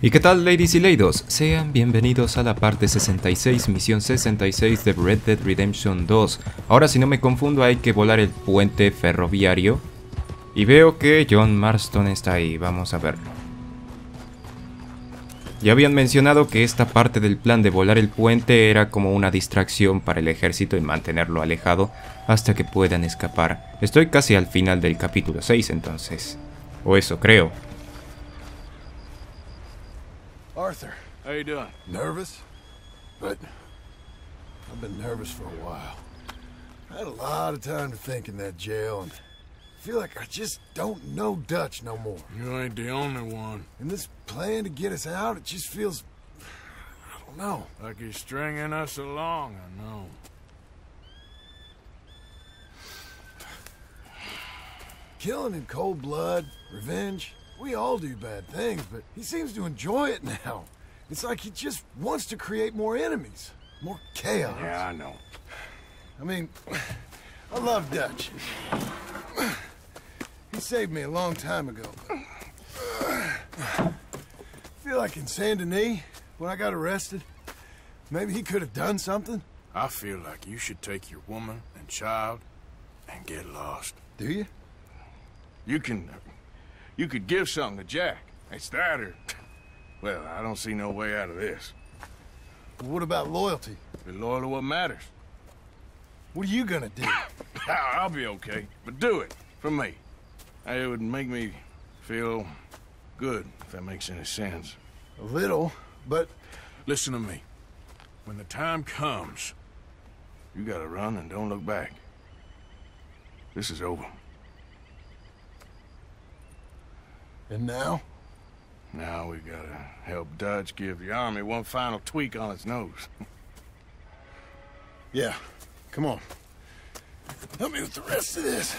¿Y qué tal ladies y ladies? Sean bienvenidos a la parte 66, misión 66 de Red Dead Redemption 2. Ahora si no me confundo hay que volar el puente ferroviario. Y veo que John Marston está ahí, vamos a verlo. Ya habían mencionado que esta parte del plan de volar el puente era como una distracción para el ejército y mantenerlo alejado hasta que puedan escapar. Estoy casi al final del capítulo 6 entonces. O eso creo. Arthur, How you doing? nervous? But I've been nervous for a while. I had a lot of time to think in that jail and I feel like I just don't know Dutch no more. You ain't the only one. And this plan to get us out, it just feels I don't know. Like he's stringing us along, I know. Killing in cold blood, revenge, we all do bad things, but he seems to enjoy it now. It's like he just wants to create more enemies, more chaos. Yeah, I know. I mean, I love Dutch. He saved me a long time ago. I feel like in Saint Denis, when I got arrested, maybe he could have done something. I feel like you should take your woman and child and get lost. Do you? You can... Uh, You could give something to Jack. It's that or... Well, I don't see no way out of this. But What about loyalty? Be loyal to what matters. What are you gonna do? I'll be okay, but do it. For me. It would make me feel good, if that makes any sense. A little, but Listen to me. When the time comes, you gotta run and don't look back. This is over. And now? Now we gotta help Dutch give the army one final tweak on its nose. Yeah. Come on. Help me with the rest of this.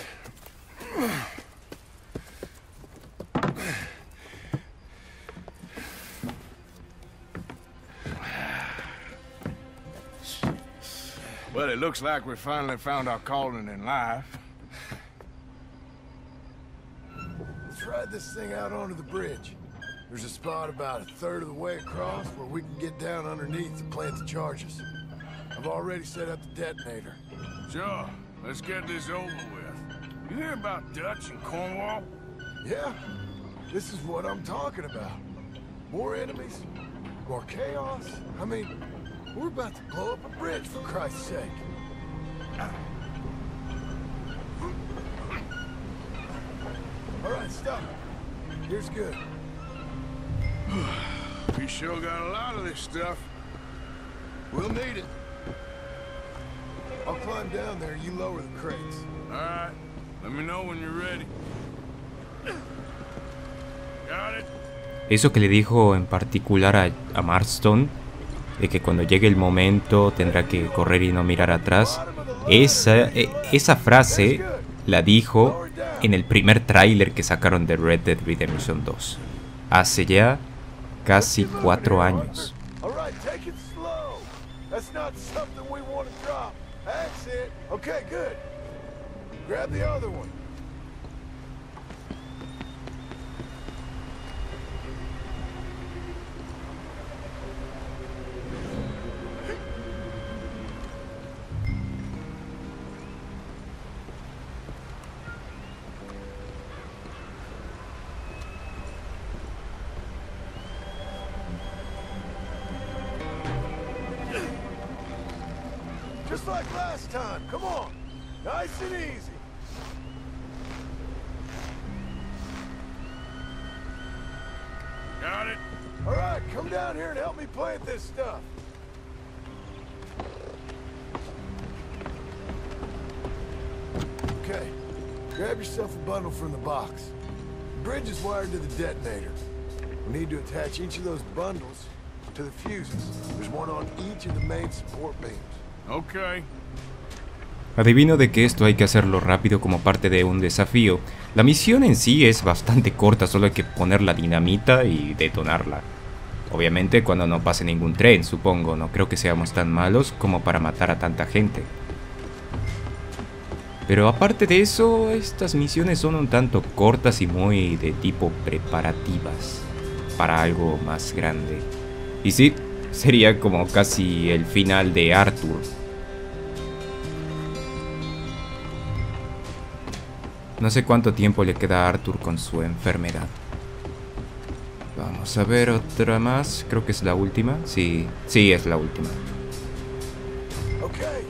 Well, it looks like we finally found our calling in life. Let's ride this thing out onto the bridge. There's a spot about a third of the way across where we can get down underneath to plant the charges. I've already set up the detonator. Sure, let's get this over with. You hear about Dutch and Cornwall? Yeah, this is what I'm talking about. More enemies, more chaos. I mean, we're about to blow up a bridge for Christ's sake. All right, stop. Here's good. We sure got a lot of this stuff. We'll need it. I'll climb down there, you lower the crates. All right, let me know when you're ready. Got it? Eso que le dijo en particular a, a Marston, de que cuando llegue el momento tendrá que correr y no mirar atrás, esa, e- esa frase la dijo en el primer tráiler que sacaron de Red Dead Redemption 2, hace ya casi cuatro años. All right, take it like last time. Come on. Nice and easy. Got it? All right, come down here and help me plant this stuff. Okay, grab yourself a bundle from the box. The bridge is wired to the detonator. We need to attach each of those bundles to the fuses. There's one on each of the main support beams. Adivino de que esto hay que hacerlo rápido como parte de un desafío. La misión en sí es bastante corta, solo hay que poner la dinamita y detonarla. Obviamente cuando no pase ningún tren, supongo, no creo que seamos tan malos como para matar a tanta gente. Pero aparte de eso, estas misiones son un tanto cortas y muy de tipo preparativas. para algo más grande. Y sí, sería como casi el final de Arthur. No sé cuánto tiempo le queda a Arthur con su enfermedad. Vamos a ver otra más. Creo que es la última. Sí, sí, es la última. Okay.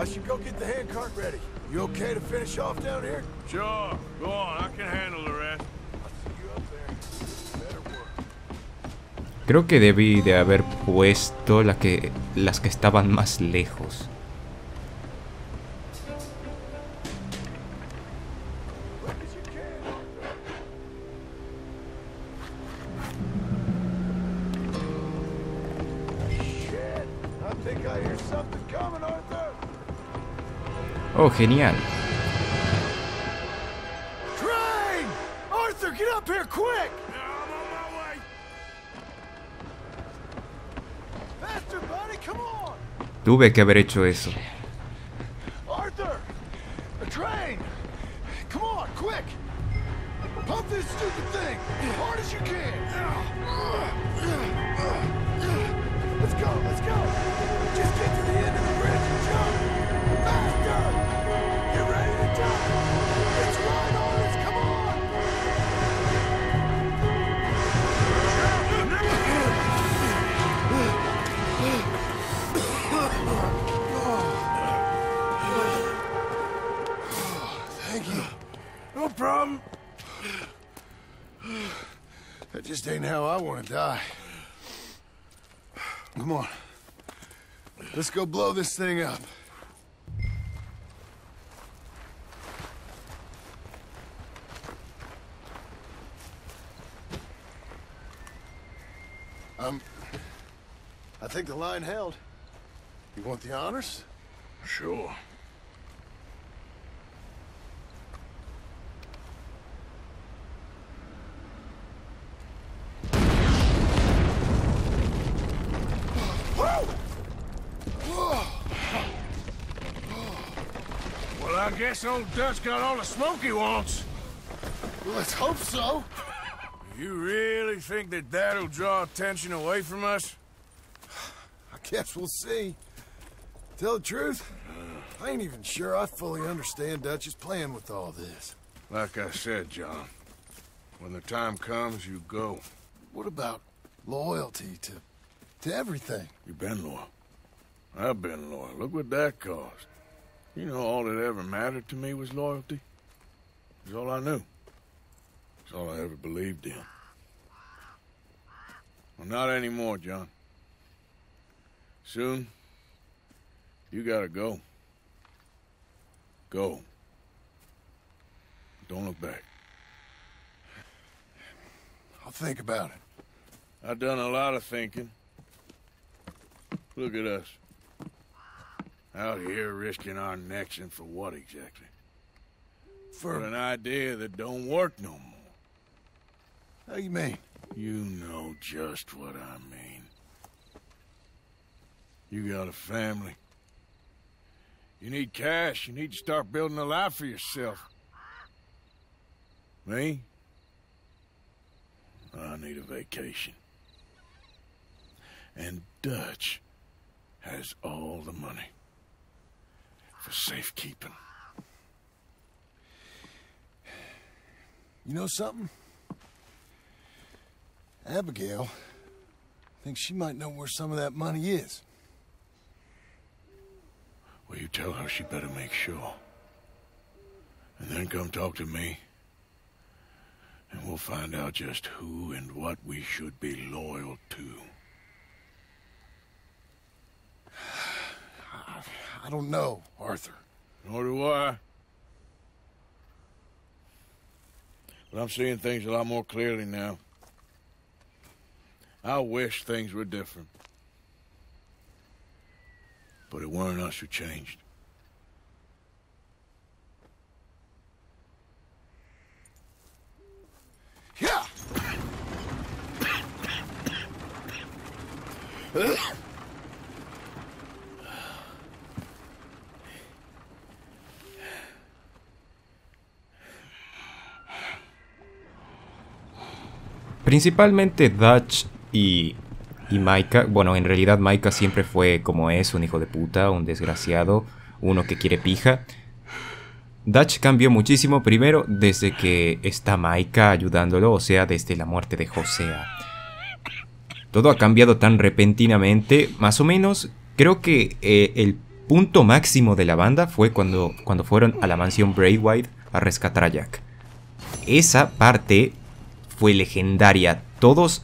I should go get the handcart ready. You okay to finish off down here? Sure, go on. I can handle the rest. I'll see you up there. Better work. Creo que debí de haber puesto la que, las que estaban más lejos. Oh, genial. Train! Arthur, get up here quick! I'm on my way. Faster, buddy, come on! Tuve que haber hecho eso. Arthur! The train! Come on, quick! Pump this stupid thing as hard as you can! Let's go, let's go! Problem. That just ain't how I want to die. Come on. Let's go blow this thing up. Um, I think the line held. You want the honors? Sure. Well, I guess old Dutch got all the smoke he wants. Let's hope so. You really think that that'll draw attention away from us? I guess we'll see. Tell the truth, I ain't even sure I fully understand Dutch's plan with all this. Like I said, John, when the time comes, you go. What about loyalty to to everything? You've been loyal. I've been loyal. Look what that cost. You know, all that ever mattered to me was loyalty. It's all I knew. It's all I ever believed in. Well, not anymore, John. Soon, you gotta go. Go. Don't look back. I'll think about it. I've done a lot of thinking. Look at us. Out here risking our necks and for what exactly? For an idea that don't work no more. how you mean? You know just what I mean. You got a family. You need cash. You need to start building a life for yourself. Me? I need a vacation. And Dutch has all the money for safekeeping. You know something? Abigail thinks she might know where some of that money is. Well, you tell her she better make sure. And then come talk to me. And we'll find out just who and what we should be loyal to. I, don't know, Arthur. Nor do I. But I'm seeing things a lot more clearly now. I wish things were different. But it weren't us who changed. Yeah. Principalmente Dutch y, Micah, bueno, en realidad Micah siempre fue como es, un hijo de puta, un desgraciado, uno que quiere pija. Dutch cambió muchísimo primero desde que está Micah ayudándolo, o sea, desde la muerte de Josea. Todo ha cambiado tan repentinamente, más o menos, creo que eh, el punto máximo de la banda fue cuando, cuando fueron a la mansión White a rescatar a Jack. Esa parte fue legendaria, todos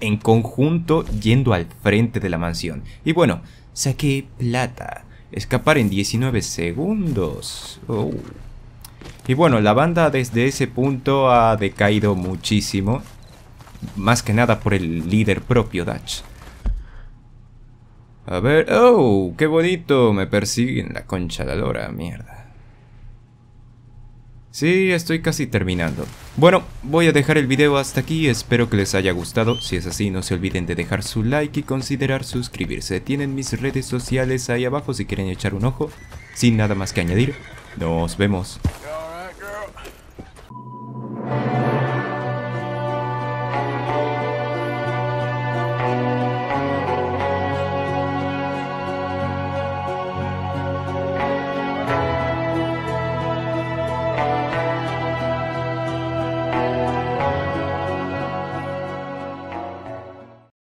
en conjunto yendo al frente de la mansión. Y bueno, saqué plata. Escapar en 19 segundos. Oh. Y bueno, la banda desde ese punto ha decaído muchísimo. Más que nada por el líder propio, Dutch. A ver... ¡Oh! ¡Qué bonito! Me persiguen la concha de la lora, mierda. Sí, estoy casi terminando. Bueno, voy a dejar el video hasta aquí, espero que les haya gustado. Si es así, no se olviden de dejar su like y considerar suscribirse. Tienen mis redes sociales ahí abajo si quieren echar un ojo. Sin nada más que añadir, nos vemos.